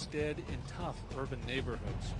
instead in tough urban neighborhoods.